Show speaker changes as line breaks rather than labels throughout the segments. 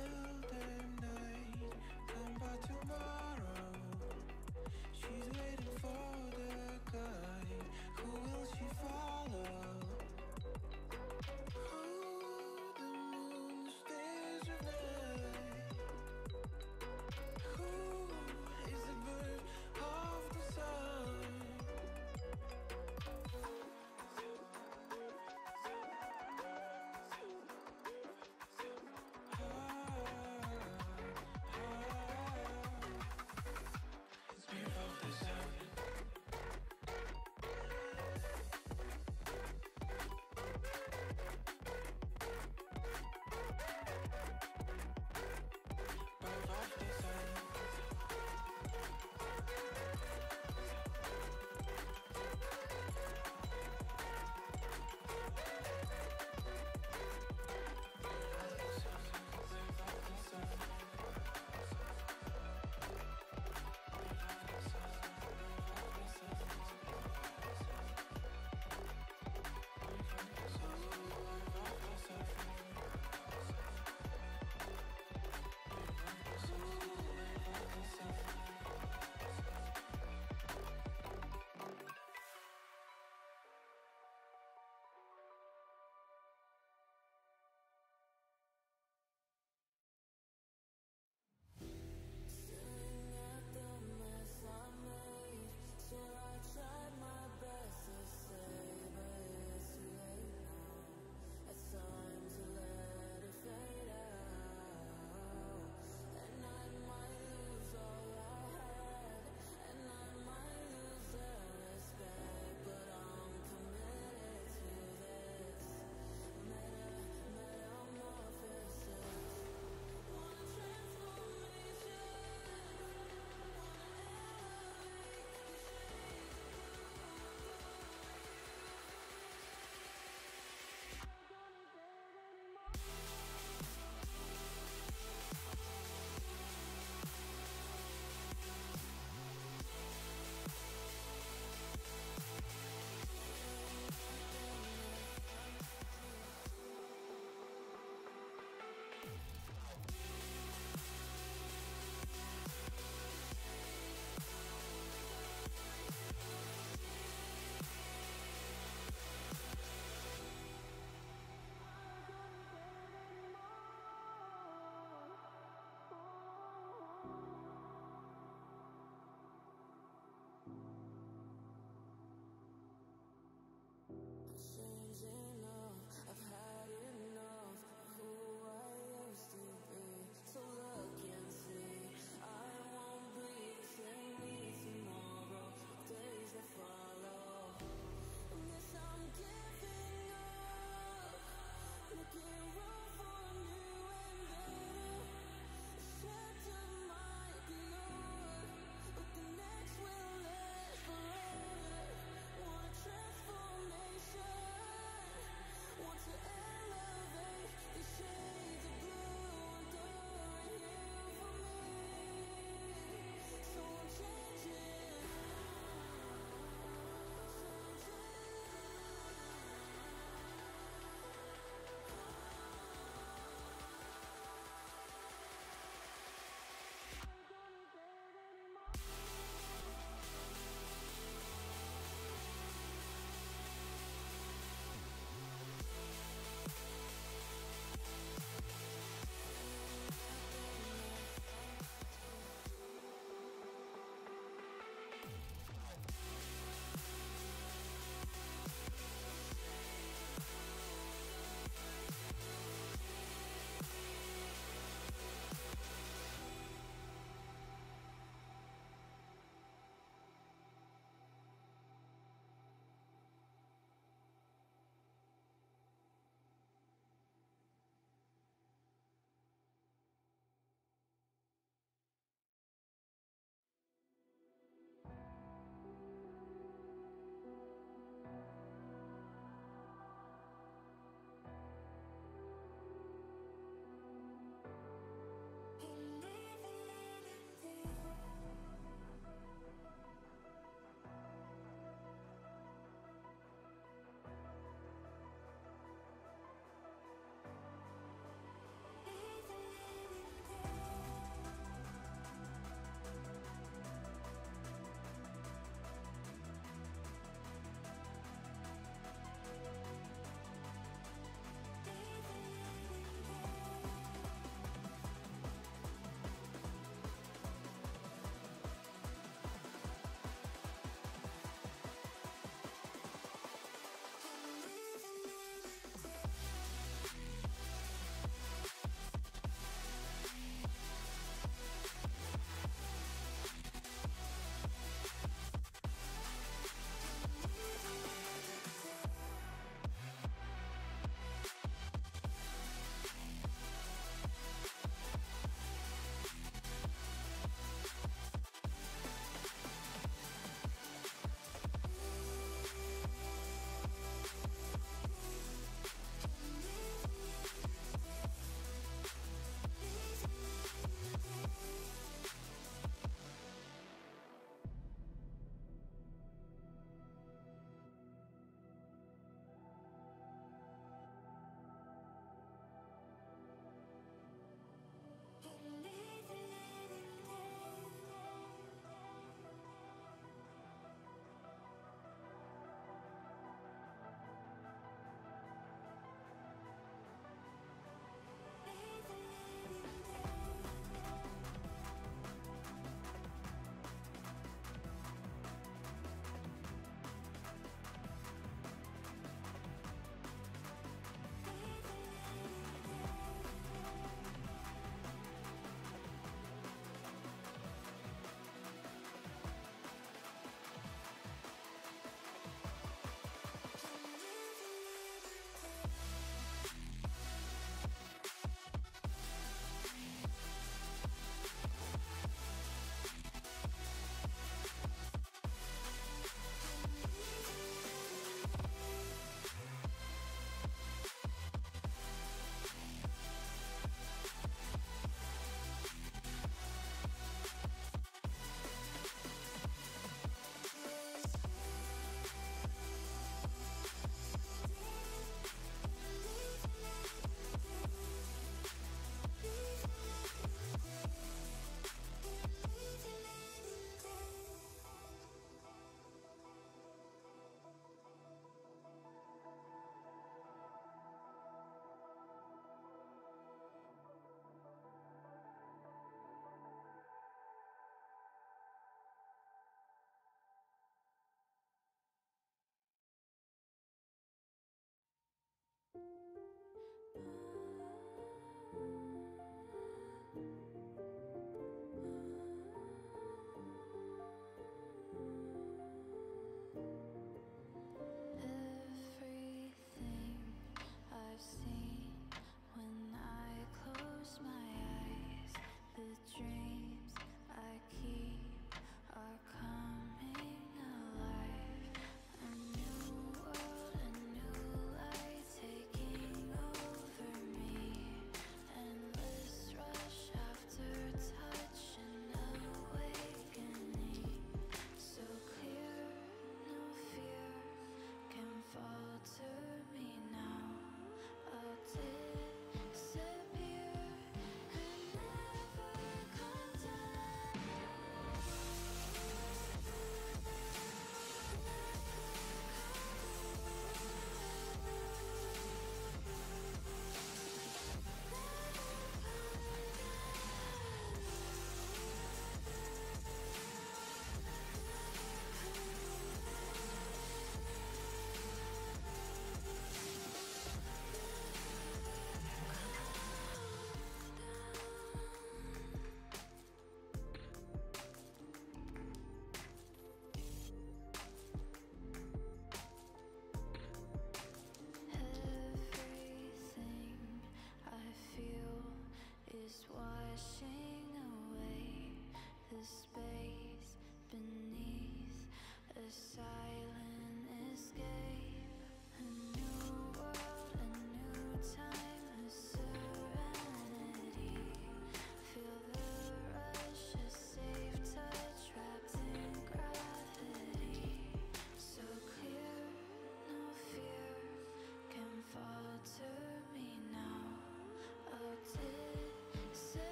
building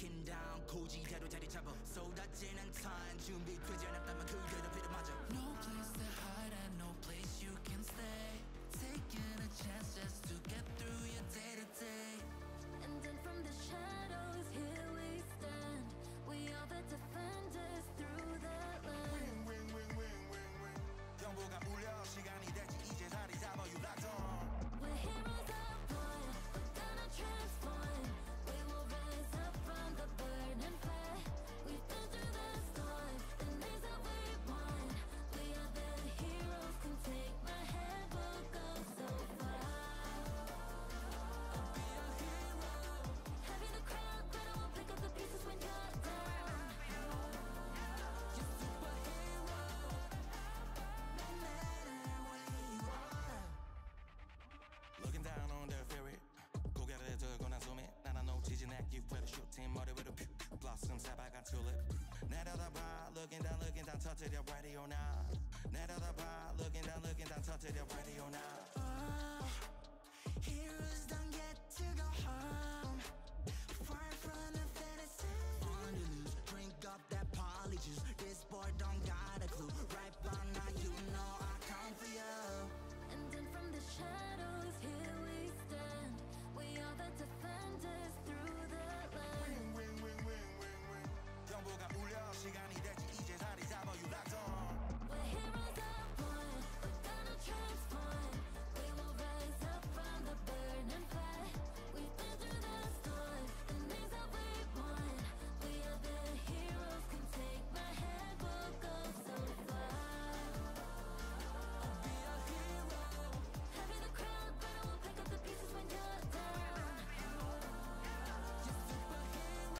breaking down. 고지대로 자리 잡아. 쏟아지는 탄 준비되지 않았다면 그대로 피를 맞아
No place to 생사박한 tulip. 내려다봐 looking down looking down 터뜨려 ready or not. 내려다봐 looking down looking down 터뜨려 ready or not.
Uh, oh, Here's down